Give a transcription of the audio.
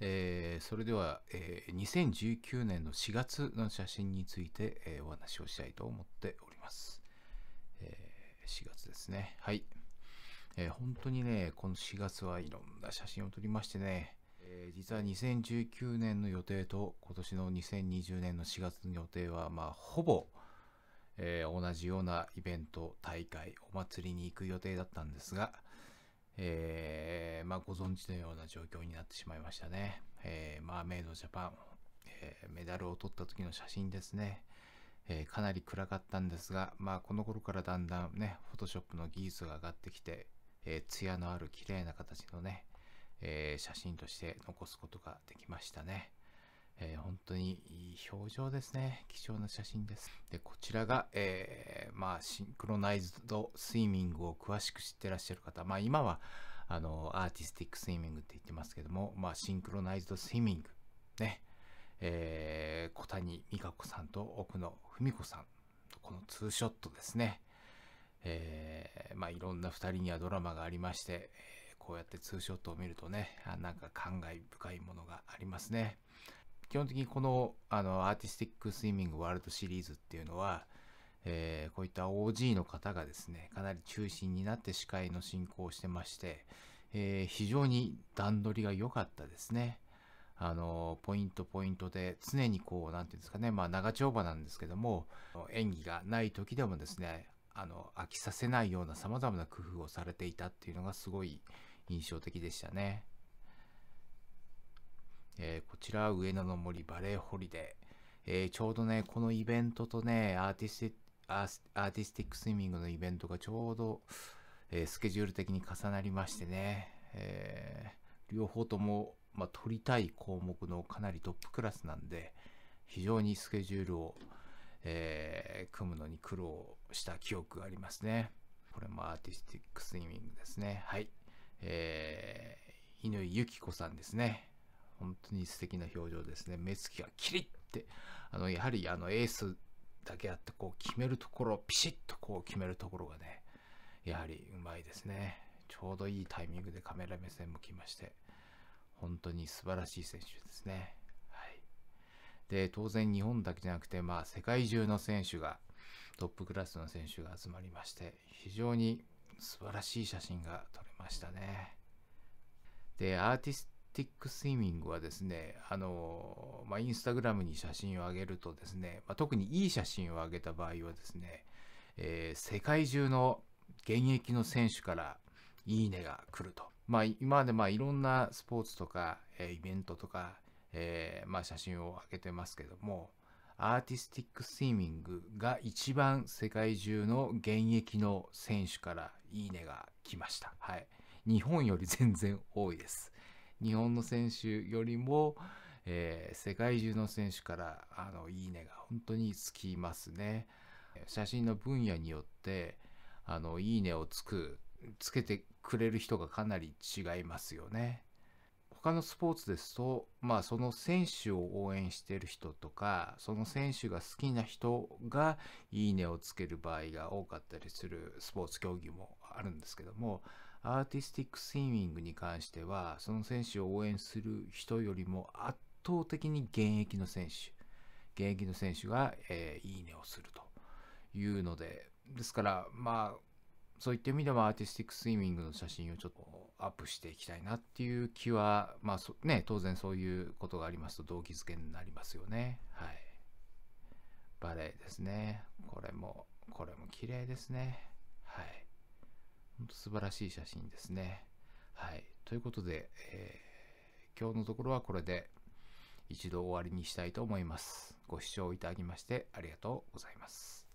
えー、それでは、えー、2019年の4月の写真について、えー、お話をしたいと思っております。え4月ですね。はい。え本当にね、この4月はいろんな写真を撮りましてね、え実は2019年の予定と今年の2020年の4月の予定は、まあ、ほぼ、え同じようなイベント、大会、お祭りに行く予定だったんですが、えー、まあ、ご存知のような状況になってしまいましたね。えー、マーメイドジャパン、えー、メダルを取った時の写真ですね。えかなり暗かったんですが、まあ、この頃からだんだんね、フォトショップの技術が上がってきて、えー、艶のある綺麗な形のね、え写真として残すことができましたね。えー、本当にいい表情ですね。貴重な写真です。で、こちらが、えー、まあ、シンクロナイズドスイミングを詳しく知ってらっしゃる方、まあ、今は、あの、アーティスティックスイミングって言ってますけども、まあ、シンクロナイズドスイミング、ね、えー、小谷実可子さんと奥野史子さん、このツーショットですね。えー、まあ、いろんな2人にはドラマがありまして、こうやってツーショットを見るとね、なんか感慨深いものがありますね。基本的にこのあのアーティスティックスイミングワールドシリーズっていうのは、えー、こういった OG の方がですね、かなり中心になって司会の進行をしてまして、えー、非常に段取りが良かったですね。あの、ポイントポイントで常にこう、なんていうんですかね、まあ長丁場なんですけども、演技がない時でもですね、あの、飽きさせないような様々な工夫をされていたっていうのがすごい印象的でしたね。えー、こちらは上野の森バレエホリデイ、えー、ちょうどね、このイベントとね、アーティスティアーティスティックスイミングのイベントがちょうど、えー、スケジュール的に重なりましてね、え両方とも、まあ、取りたい項目のかなりトップクラスなんで、非常にスケジュールを、え組むのに苦労した記憶がありますね。これもアーティスティックスイミングですね。はい。えー、乾由紀子さんですね。本当に素敵な表情ですね。目つきがキリッて、あの、やはりあのエースだけあって、こう決めるところ、ピシッとこう決めるところがね、やはりうまいですね。ちょうどいいタイミングでカメラ目線も来まして、本当に素晴らしい選手ですね。はい。で、当然日本だけじゃなくて、まあ世界中の選手が、トップクラスの選手が集まりまして、非常に素晴らしい写真が撮れましたね。で、アーティスティックスイミングはですね、あの、まあ、インスタグラムに写真を上げるとですね、まあ、特にいい写真を上げた場合はですね、えー、世界中の現役の選手からいいねが来ると。まあ、今までまあいろんなスポーツとか、えー、イベントとか、えー、まあ写真を上げてますけども、アーティスティックスイミングが一番世界中の現役の選手からいいねが来ました。はい。日本より全然多いです。日本の選手よりも、えー、世界中の選手からあのいいねが本当につきますね。写真の分野によってあのいいねをつくつけてくれる人がかなり違いますよね。他のスポーツですと、まあ、その選手を応援している人とかその選手が好きな人がいいねをつける場合が多かったりするスポーツ競技もあるんですけどもアーティスティックスイミングに関しては、その選手を応援する人よりも圧倒的に現役の選手、現役の選手が、えー、いいねをするというので、ですから、まあ、そういった意味ではアーティスティックスイミングの写真をちょっとアップしていきたいなっていう気は、まあね、当然そういうことがありますと動機づけになりますよね。はい。バレエですね。これも、これも綺麗ですね。素晴らしい写真ですね。はい。ということで、えー、今日のところはこれで一度終わりにしたいと思います。ご視聴いただきましてありがとうございます。